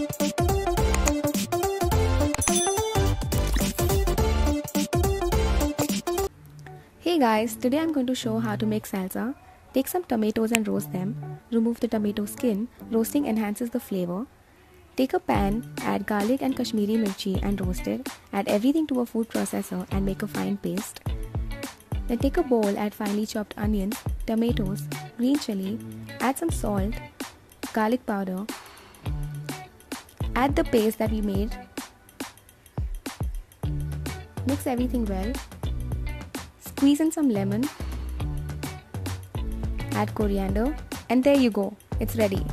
Hey guys, today I'm going to show how to make salsa. Take some tomatoes and roast them. Remove the tomato skin. Roasting enhances the flavor. Take a pan, add garlic and Kashmiri mirchi and roast it. Add everything to a food processor and make a fine paste. Then take a bowl, add finely chopped onion, tomatoes, green chili, add some salt, garlic powder. Add the paste that we made. Mix everything well. Squeeze in some lemon. Add coriander. And there you go. It's ready.